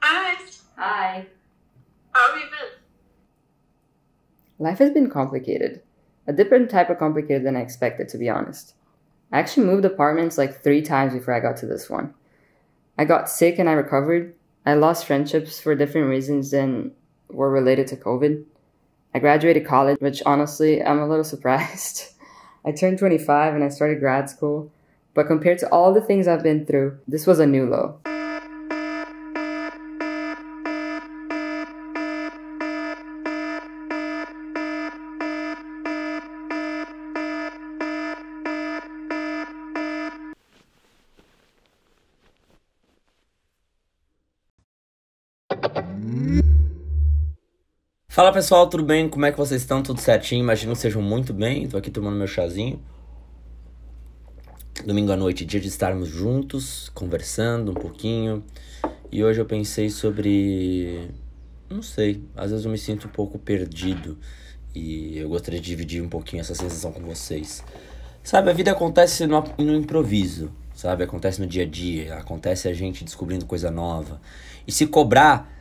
Hi. Hi. How have you been? Life has been complicated. A different type of complicated than I expected, to be honest. I actually moved apartments like three times before I got to this one. I got sick and I recovered. I lost friendships for different reasons than were related to COVID. I graduated college, which honestly, I'm a little surprised. I turned 25 and I started grad school. But compared to all the things I've been through, this was a new low. Fala pessoal, tudo bem? Como é que vocês estão? Tudo certinho? Imagino que sejam muito bem. Tô aqui tomando meu chazinho. Domingo à noite, dia de estarmos juntos, conversando um pouquinho. E hoje eu pensei sobre. Não sei, às vezes eu me sinto um pouco perdido. E eu gostaria de dividir um pouquinho essa sensação com vocês. Sabe, a vida acontece no, no improviso, sabe? Acontece no dia a dia, acontece a gente descobrindo coisa nova. E se cobrar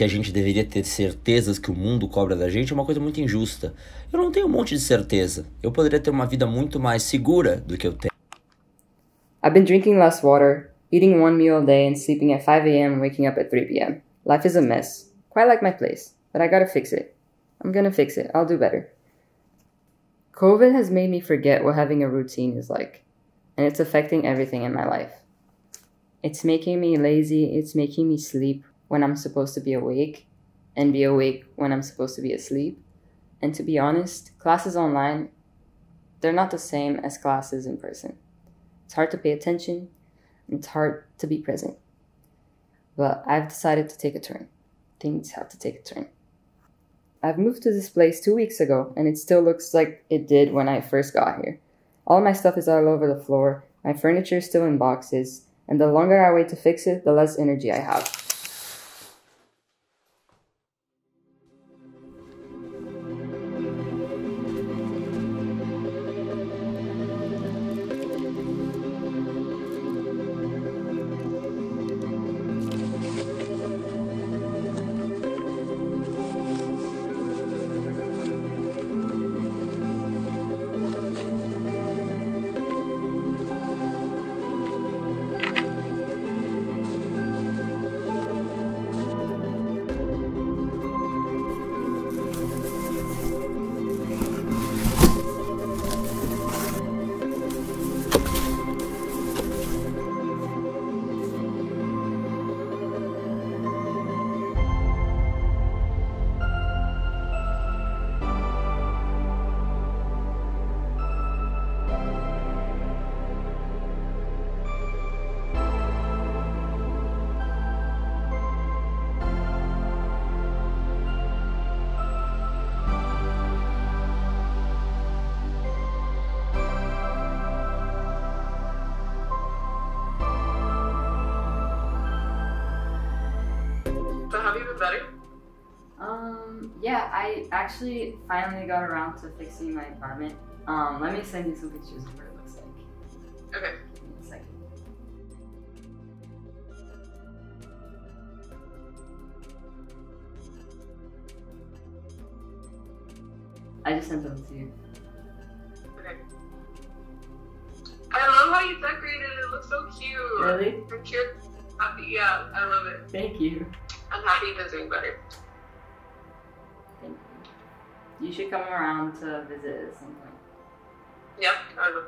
que a gente deveria ter certezas que o mundo cobra da gente é uma coisa muito injusta. Eu não tenho um monte de certeza. Eu poderia ter uma vida muito mais segura do que eu tenho. I've been drinking less water, eating one meal a day, and sleeping at 5 a.m. waking up at 3 p.m. Life is a mess. Quite like my place, but I gotta fix it. I'm gonna fix it. I'll do better. COVID has made me forget what having a routine is like, and it's affecting everything in my life. It's making me lazy, it's making me sleep when I'm supposed to be awake and be awake when I'm supposed to be asleep. And to be honest, classes online, they're not the same as classes in person. It's hard to pay attention and it's hard to be present. But I've decided to take a turn. Things have to take a turn. I've moved to this place two weeks ago and it still looks like it did when I first got here. All my stuff is all over the floor, my furniture is still in boxes, and the longer I wait to fix it, the less energy I have. Have you been better? Um, yeah, I actually finally got around to fixing my apartment. Um, let me send you some pictures of what it looks like. Okay. Give me. I just sent them to you. Okay. I love how you decorated it. It looks so cute. Really? I'm cute. Happy. Yeah, I love it. Thank you. I'm happy been doing better. Thank you. You should come around to visit at some point. Yep. I will.